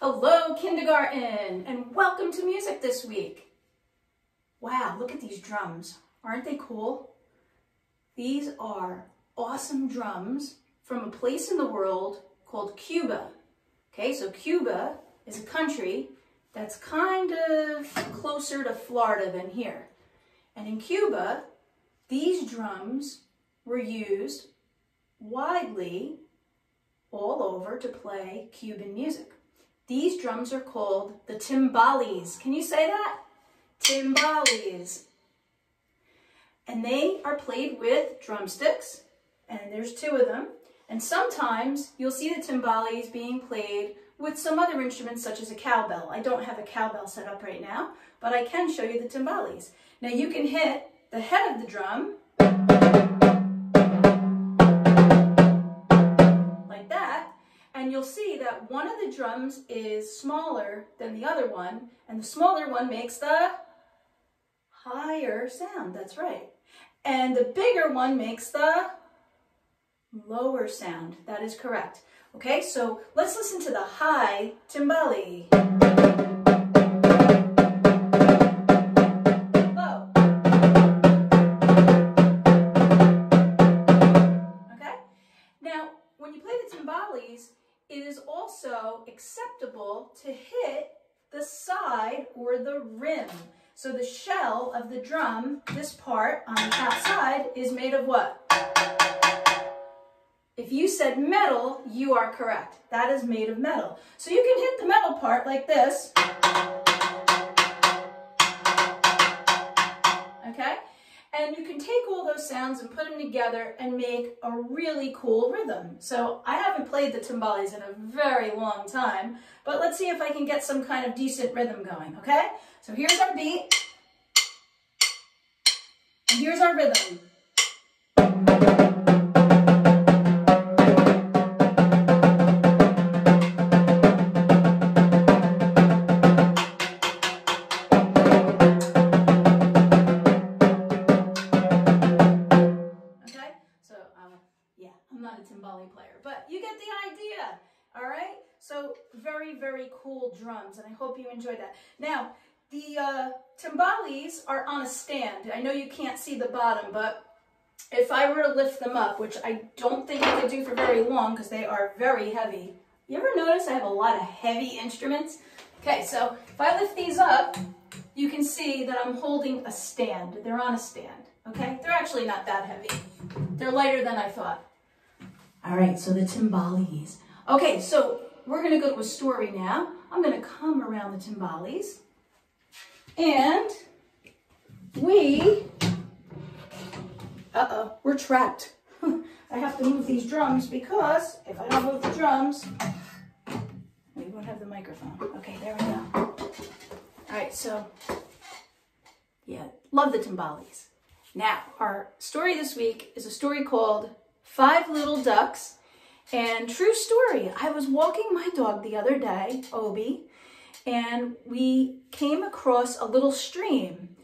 Hello, kindergarten, and welcome to music this week. Wow, look at these drums. Aren't they cool? These are awesome drums from a place in the world called Cuba. Okay, so Cuba is a country that's kind of closer to Florida than here. And in Cuba, these drums were used widely all over to play Cuban music. These drums are called the timbales. Can you say that? Timbales. And they are played with drumsticks, and there's two of them. And sometimes you'll see the timbales being played with some other instruments such as a cowbell. I don't have a cowbell set up right now, but I can show you the timbales. Now you can hit the head of the drum one of the drums is smaller than the other one, and the smaller one makes the higher sound, that's right. And the bigger one makes the lower sound, that is correct. Okay, so let's listen to the high timbale. Also acceptable to hit the side or the rim. So the shell of the drum, this part on the outside, is made of what? If you said metal, you are correct. That is made of metal. So you can hit the metal part like this. Sounds and put them together and make a really cool rhythm. So I haven't played the timbales in a very long time, but let's see if I can get some kind of decent rhythm going, okay? So here's our beat. And here's our rhythm. Timbale player, but you get the idea. All right, so very, very cool drums, and I hope you enjoyed that. Now, the uh, timbales are on a stand. I know you can't see the bottom, but if I were to lift them up, which I don't think I could do for very long because they are very heavy. You ever notice I have a lot of heavy instruments? Okay, so if I lift these up, you can see that I'm holding a stand. They're on a stand, okay? They're actually not that heavy. They're lighter than I thought. All right, so the timbales. Okay, so we're gonna go to a story now. I'm gonna come around the timbales. And we, uh-oh, we're trapped. I have to move these drums because if I don't move the drums, we won't have the microphone. Okay, there we go. All right, so yeah, love the timbales. Now, our story this week is a story called Five Little Ducks. And true story, I was walking my dog the other day, Obi, and we came across a little stream.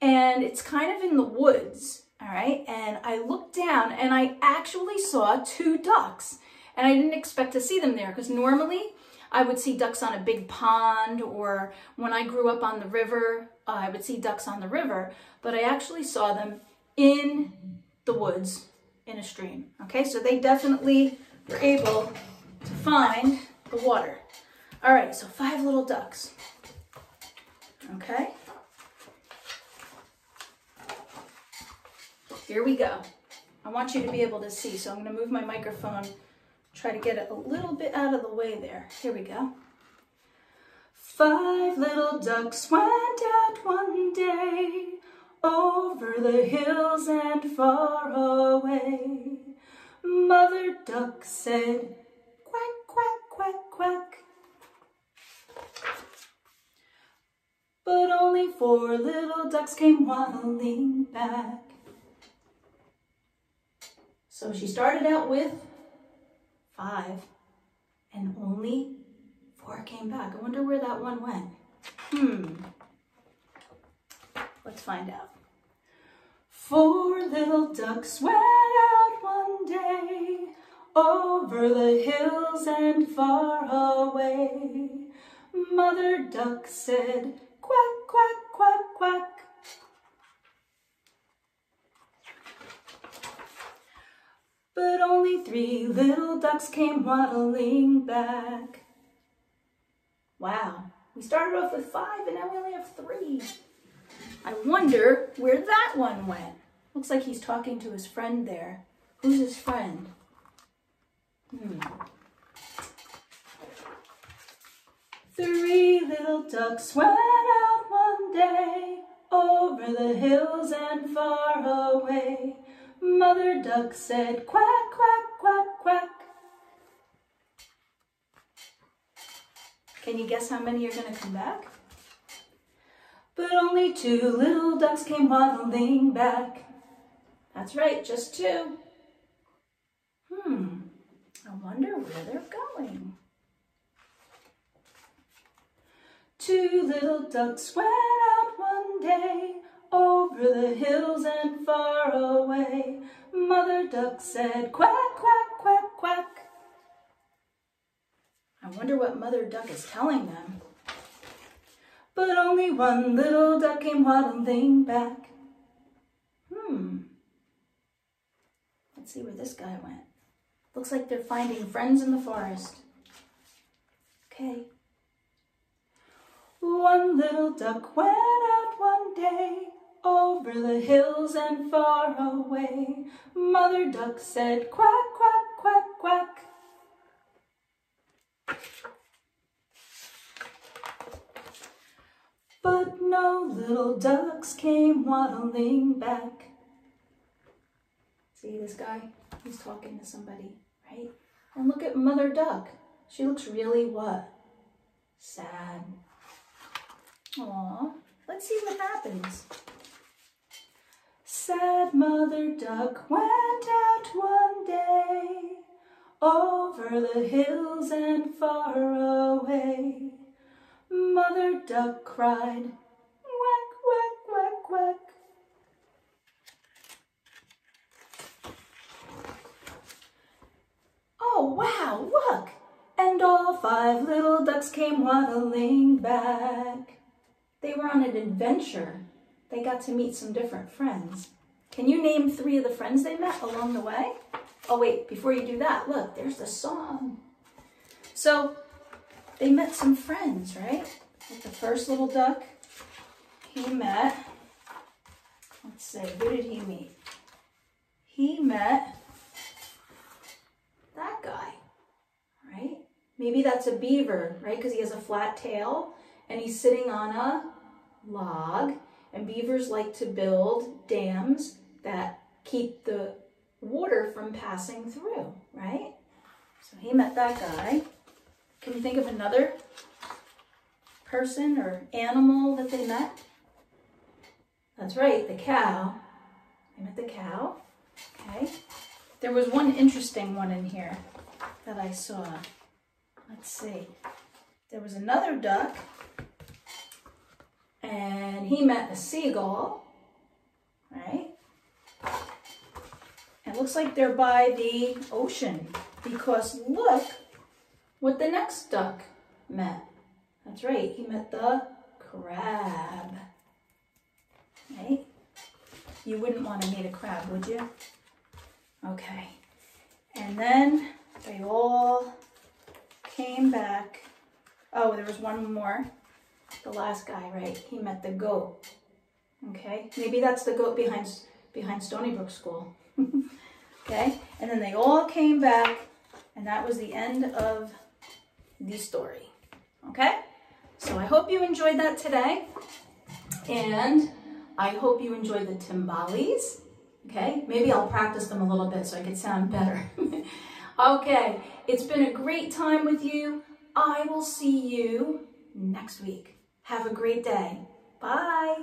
And it's kind of in the woods, all right? And I looked down and I actually saw two ducks. And I didn't expect to see them there because normally I would see ducks on a big pond or when I grew up on the river, uh, I would see ducks on the river, but I actually saw them in the woods in a stream. Okay, so they definitely were able to find the water. All right, so five little ducks. Okay. Here we go. I want you to be able to see, so I'm to move my microphone, try to get it a little bit out of the way there. Here we go. Five little ducks went out one day over the hills and far away. Mother duck said, quack, quack, quack, quack. But only four little ducks came waddling back. So she started out with five, and only four came back. I wonder where that one went. Hmm. Let's find out. Four little ducks went out one day over the hills and far away. Mother duck said, quack, quack, quack, quack. But only three little ducks came waddling back. Wow, we started off with five and now we only have three. I wonder where that one went. Looks like he's talking to his friend there. Who's his friend? Hmm. Three little ducks went out one day over the hills and far away. Mother duck said quack, quack, quack, quack. Can you guess how many are going to come back? But only two little ducks came waddling back. That's right, just two. Hmm, I wonder where they're going. Two little ducks went out one day over the hills and far away. Mother duck said quack, quack, quack, quack. I wonder what Mother duck is telling them. But only one little duck came waddling back. Hmm. Let's see where this guy went. Looks like they're finding friends in the forest. Okay. One little duck went out one day over the hills and far away. Mother duck said quack, quack, quack, quack. But no little ducks came waddling back. See this guy? He's talking to somebody, right? And look at Mother Duck. She looks really what? Sad. Aw, let's see what happens. Sad Mother Duck went out one day over the hills and far away. Mother Duck cried, quack, quack, quack, quack. Oh, wow, look! And all five little ducks came waddling back. They were on an adventure. They got to meet some different friends. Can you name three of the friends they met along the way? Oh wait, before you do that, look, there's the song. So they met some friends, right? Like the first little duck, he met, let's see, who did he meet? He met that guy, right? Maybe that's a beaver, right? Because he has a flat tail and he's sitting on a log. And beavers like to build dams that keep the water from passing through, right? So he met that guy. Can you think of another person or animal that they met? That's right, the cow. They met the cow, okay? There was one interesting one in here that I saw. Let's see. There was another duck, and he met a seagull, right? It looks like they're by the ocean because look what the next duck met. That's right, he met the crab, right? You wouldn't want to meet a crab, would you? Okay. And then they all came back. Oh, there was one more. The last guy, right? He met the goat. Okay. Maybe that's the goat behind, behind Stony Brook School. okay. And then they all came back and that was the end of the story. Okay. So I hope you enjoyed that today. And I hope you enjoyed the timbales. Okay, maybe I'll practice them a little bit so I can sound better. okay, it's been a great time with you. I will see you next week. Have a great day. Bye.